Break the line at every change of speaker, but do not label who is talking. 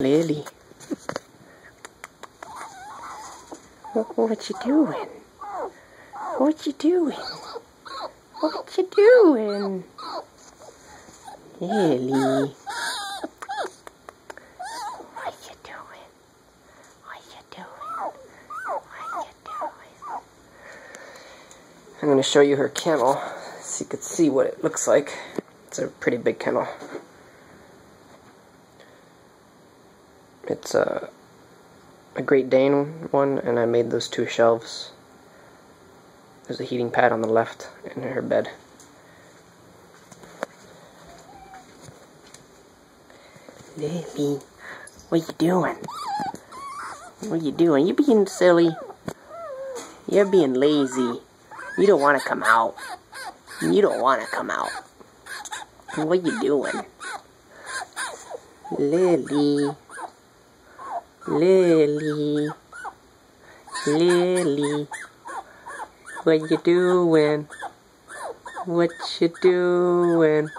Lily. What you doing? What you doing? What you doing? Lily. What you doing? What you doing? What you doing? I'm going to show you her kennel so you can see what it looks like. It's a pretty big kennel. It's a, a Great Dane one, and I made those two shelves. There's a heating pad on the left in her bed. Lily, what you doing? What you doing? You're being silly? You're being lazy. You don't want to come out. You don't want to come out. What you doing? Lily. Lily. Lily. What you doing? What you doing?